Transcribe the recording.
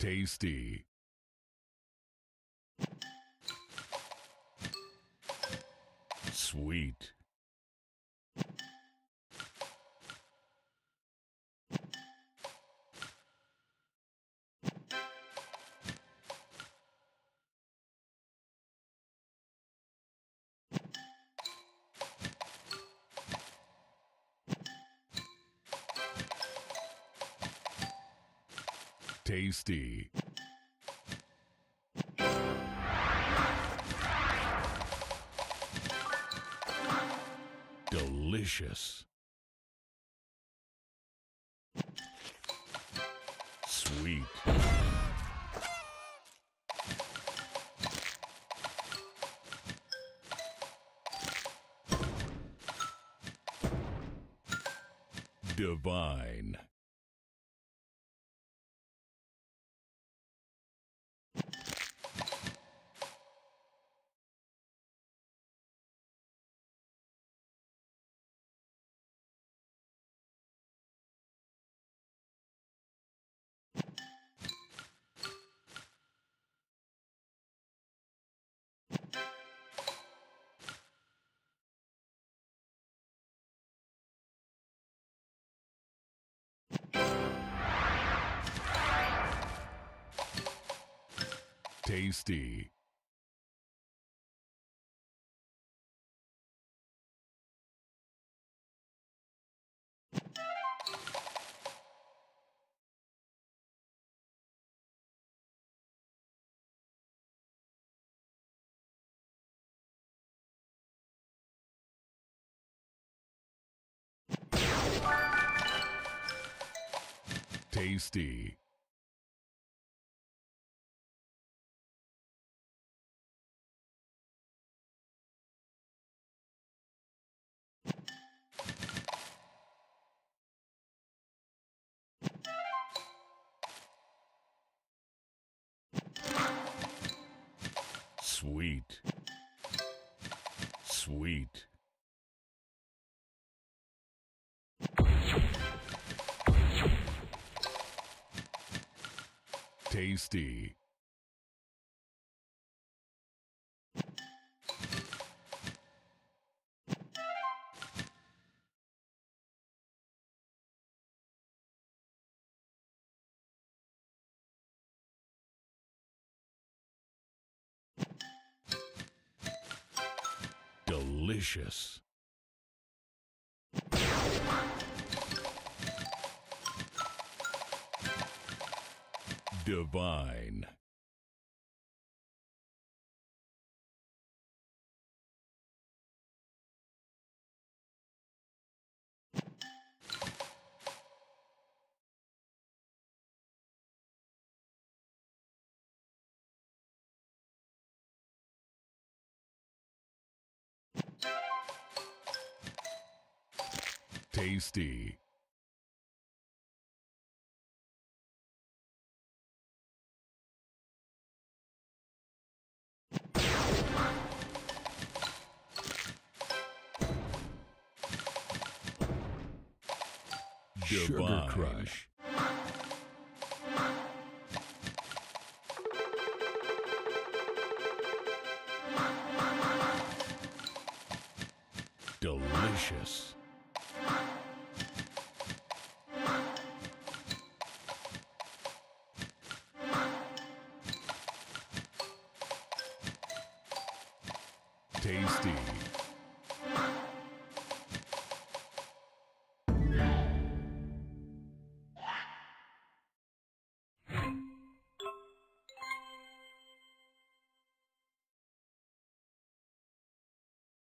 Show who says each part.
Speaker 1: Tasty. Sweet. Tasty. Delicious. Sweet. Divine. Tasty. Tasty. Sweet. Sweet. Tasty. Delicious. Divine. Tasty.
Speaker 2: Sugar Crush.
Speaker 1: Delicious. Tasty.